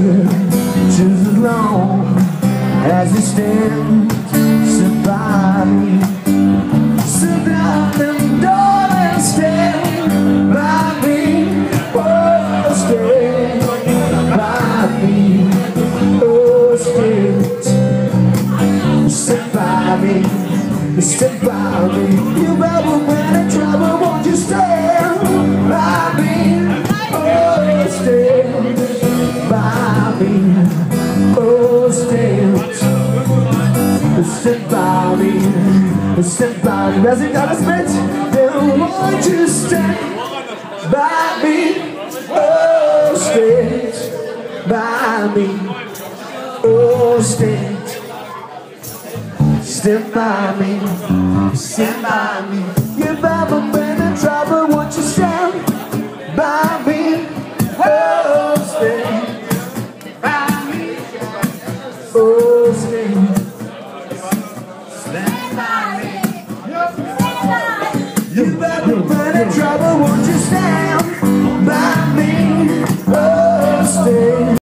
just as long as you stand sit me sit darling stand by me. Oh stand by me. Oh stand me by me. You ever went in trouble won't you stay? Stand by me. Stand by me. As it got met, then won't you stand by me? Oh, stand by me. Oh, stand. Stand by me, stand by me. You've ever been in You better find a trouble.